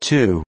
two